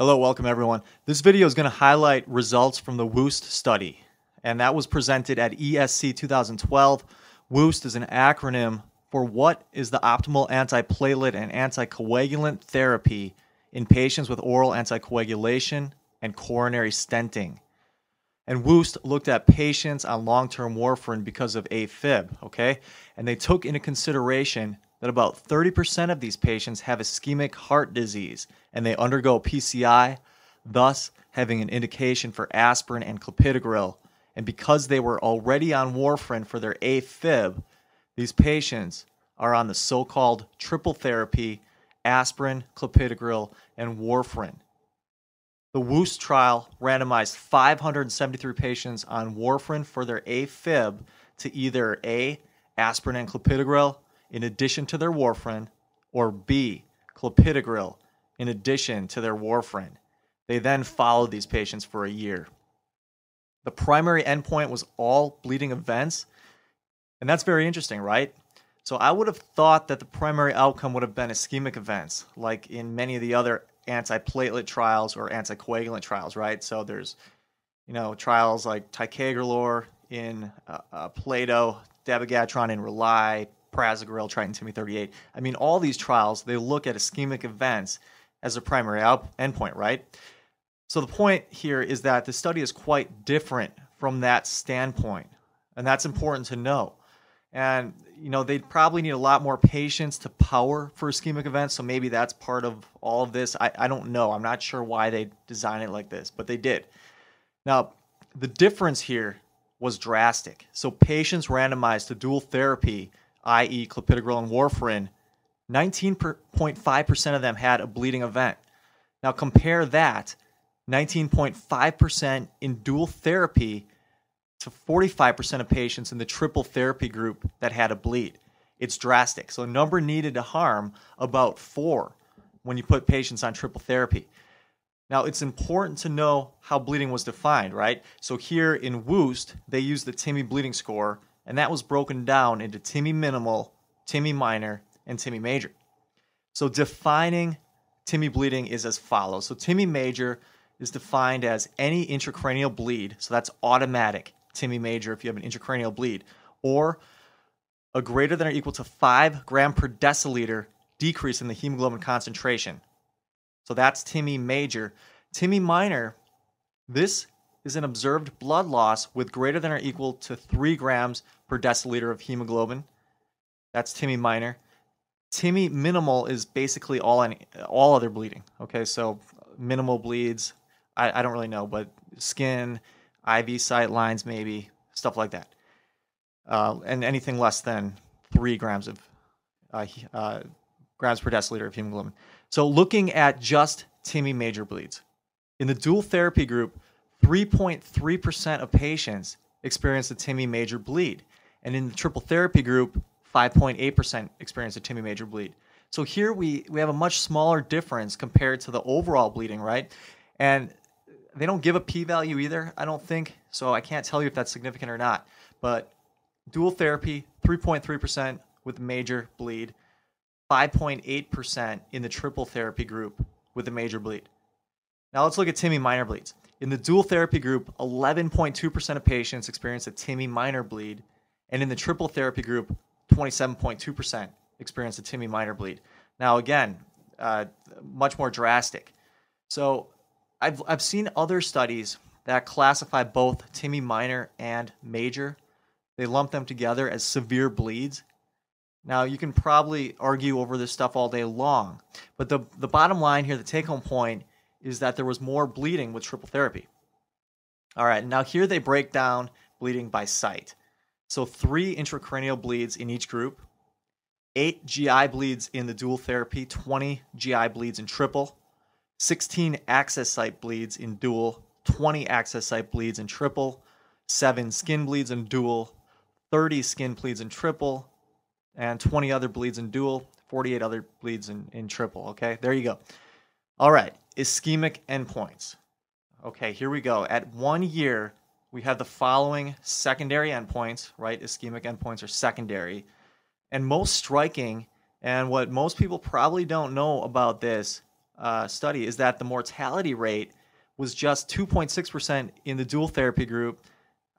Hello, welcome everyone. This video is going to highlight results from the WOEST study, and that was presented at ESC 2012. WOEST is an acronym for what is the optimal antiplatelet and anticoagulant therapy in patients with oral anticoagulation and coronary stenting. And WOEST looked at patients on long term warfarin because of AFib, okay? And they took into consideration that about 30% of these patients have ischemic heart disease and they undergo PCI, thus having an indication for aspirin and clopidogrel. And because they were already on warfarin for their AFib, these patients are on the so called triple therapy aspirin, clopidogrel, and warfarin. The WOEST trial randomized 573 patients on warfarin for their AFib to either A, aspirin and clopidogrel, in addition to their warfarin, or B, clopidogrel in addition to their warfarin. They then followed these patients for a year. The primary endpoint was all bleeding events, and that's very interesting, right? So I would have thought that the primary outcome would have been ischemic events, like in many of the other antiplatelet trials or anticoagulant trials, right? So there's, you know, trials like ticagrelor in uh, uh, Plato, dabigatran in Rely, prasugrel, Triton 38. I mean, all these trials, they look at ischemic events as a primary out- endpoint, right? So the point here is that the study is quite different from that standpoint, and that's important to know. And you know, they'd probably need a lot more patients to power for ischemic events, so maybe that's part of all of this. I, I don't know. I'm not sure why they designed it like this, but they did. Now, the difference here was drastic. So patients randomized to dual therapy i.e., clopidogrel and warfarin, 19.5% of them had a bleeding event. Now compare that 19.5% in dual therapy to 45% of patients in the triple therapy group that had a bleed. It's drastic. So a number needed to harm about 4 when you put patients on triple therapy. Now, it's important to know how bleeding was defined, right? So here in WOEST, they use the TIMI bleeding score and that was broken down into TIMI minimal, TIMI minor, and TIMI major. So defining TIMI bleeding is as follows. So TIMI major is defined as any intracranial bleed, so that's automatic TIMI major if you have an intracranial bleed, or a greater than or equal to 5 gram per deciliter decrease in the hemoglobin concentration. So that's TIMI major. TIMI minor, this is an observed blood loss with greater than or equal to 3 grams per deciliter of hemoglobin. That's TIMI minor. TIMI minimal is basically all all other bleeding. Okay, so minimal bleeds, I, I don't really know, but skin, IV site lines, maybe stuff like that, uh, and anything less than three grams of uh, uh, grams per deciliter of hemoglobin. So looking at just TIMI major bleeds in the dual therapy group, 3.3% of patients experienced a TIMI major bleed. And in the triple therapy group, 5.8% experienced a TIMI major bleed. So here we, we have a much smaller difference compared to the overall bleeding, right? And they don't give a p value either, I don't think. So I can't tell you if that's significant or not. But dual therapy, 3.3% with major bleed, 5.8% in the triple therapy group with a major bleed. Now let's look at TIMI minor bleeds. In the dual therapy group, 11.2% of patients experience a TIMI minor bleed, and in the triple therapy group, 27.2% experience a TIMI minor bleed. Now, again, uh, much more drastic. So, I've, I've seen other studies that classify both TIMI minor and major. They lump them together as severe bleeds. Now, you can probably argue over this stuff all day long, but the, the bottom line here, the take home point, is that there was more bleeding with triple therapy. All right, now here they break down bleeding by site. So three intracranial bleeds in each group, eight GI bleeds in the dual therapy, 20 GI bleeds in triple, 16 access site bleeds in dual, 20 access site bleeds in triple, seven skin bleeds in dual, 30 skin bleeds in triple, and 20 other bleeds in dual, 48 other bleeds in, in triple. Okay, there you go. All right, ischemic endpoints. Okay, here we go. At one year, we have the following secondary endpoints, right? Ischemic endpoints are secondary. And most striking, and what most people probably don't know about this, uh, study is that the mortality rate was just 2.6% in the dual therapy group,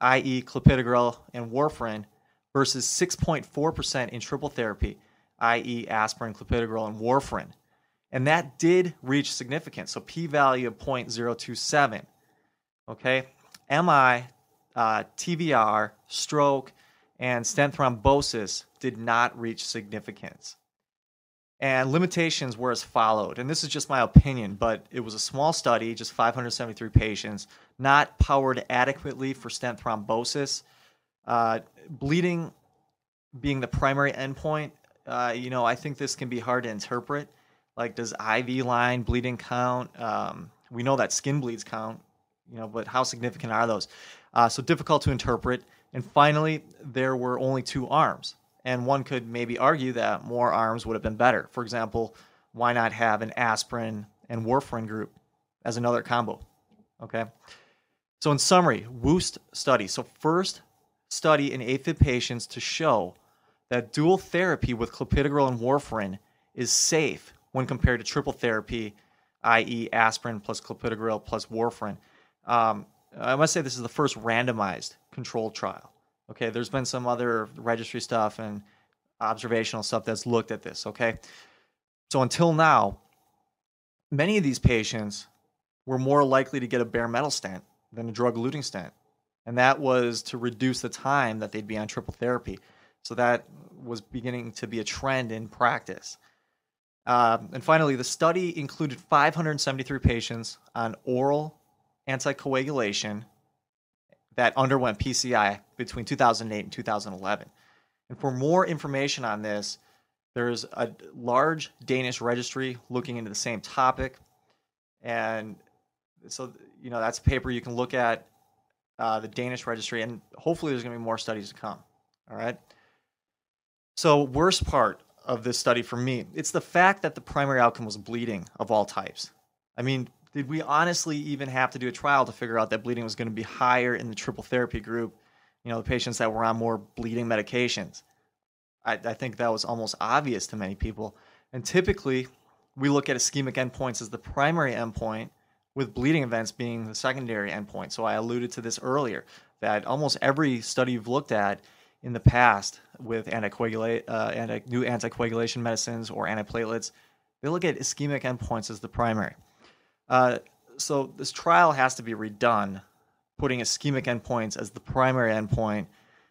i.e., clopidogrel and warfarin, versus 6.4% in triple therapy, i.e., aspirin, clopidogrel, and warfarin. And that did reach significance, so p value of 0.027. Okay, MI, uh, TVR, stroke, and stent thrombosis did not reach significance. And limitations were as followed. And this is just my opinion, but it was a small study, just 573 patients, not powered adequately for stent thrombosis. Uh, bleeding being the primary endpoint, uh, you know, I think this can be hard to interpret. Like, does IV line bleeding count? Um, we know that skin bleeds count, you know, but how significant are those? Uh, so difficult to interpret. And finally, there were only two arms. And one could maybe argue that more arms would have been better. For example, why not have an aspirin and warfarin group as another combo? Okay. So, in summary, WOEST study. So, first study in AFib patients to show that dual therapy with clopidogrel and warfarin is safe when compared to triple therapy, i.e., aspirin plus clopidogrel plus warfarin. Um, I must say this is the first randomized controlled trial. Okay, there's been some other registry stuff and observational stuff that's looked at this. Okay, so until now, many of these patients were more likely to get a bare metal stent than a drug eluting stent, and that was to reduce the time that they'd be on triple therapy. So that was beginning to be a trend in practice. Um, and finally, the study included 573 patients on oral anticoagulation that underwent PCI between 2008 and 2011. And for more information on this, there's a large Danish registry looking into the same topic. And so, you know, that's a paper you can look at, uh, the Danish registry, and hopefully there's going to be more studies to come. All right. So, worst part of this study for me, it's the fact that the primary outcome was bleeding of all types. I mean, did we honestly even have to do a trial to figure out that bleeding was going to be higher in the triple therapy group? You know, the patients that were on more bleeding medications. I, I think that was almost obvious to many people. And typically, we look at ischemic endpoints as the primary endpoint, with bleeding events being the secondary endpoint. So I alluded to this earlier that almost every study you've looked at in the past with anticoagulate, uh, anti, new anticoagulation medicines or antiplatelets, they look at ischemic endpoints as the primary. Uh, so this trial has to be redone, putting ischemic endpoints as the primary endpoint.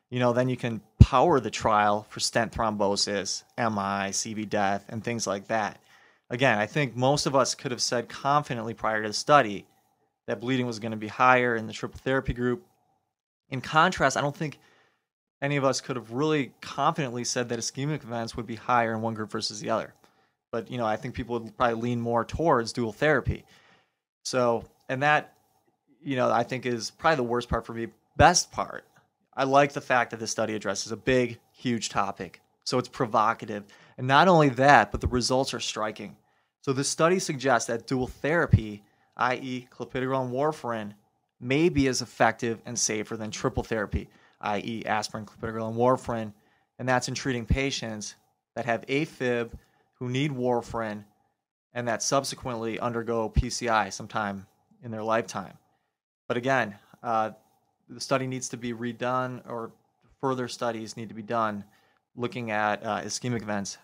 You know, then you can power the trial for stent thrombosis, MI, CV death, and things like that. Again, I think most of us could have said confidently prior to the study that bleeding was going to be higher in the triple therapy group. In contrast, I don't think any of us could have really confidently said that ischemic events would be higher in one group versus the other. But you know, I think people would probably lean more towards dual therapy. So, and that, you know, I think is probably the worst part for me. Best part, I like the fact that this study addresses a big, huge topic. So it's provocative. And not only that, but the results are striking. So the study suggests that dual therapy, i.e., clopidogrel and warfarin, may be as effective and safer than triple therapy, i.e., aspirin, clopidogrel, and warfarin. And that's in treating patients that have AFib who need warfarin and that subsequently undergo PCI sometime in their lifetime. But again, uh, the study needs to be redone, or further studies need to be done looking at uh, ischemic events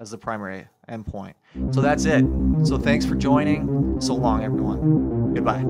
as the primary endpoint. So that's it. So thanks for joining. So long, everyone. Goodbye.